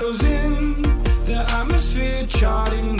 shadows in. The atmosphere charting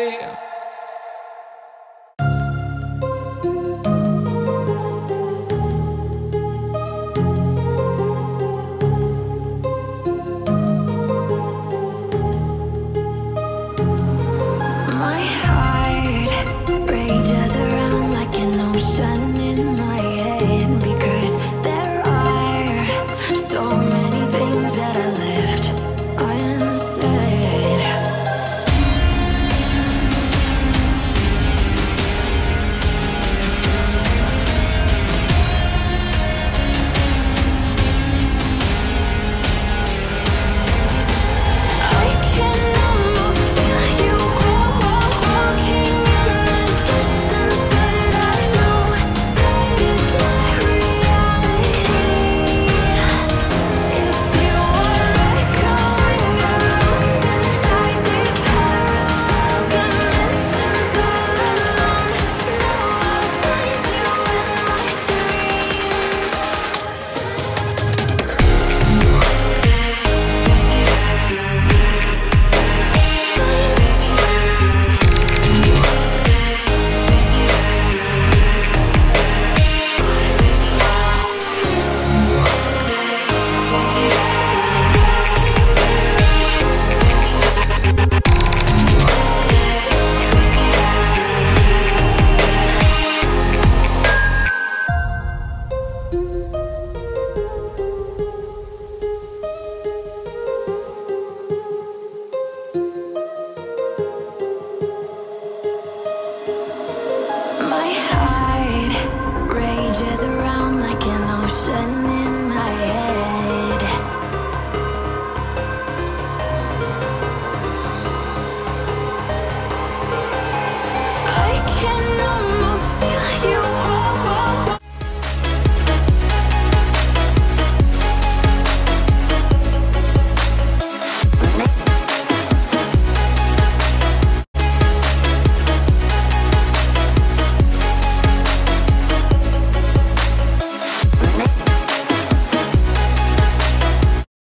that I live.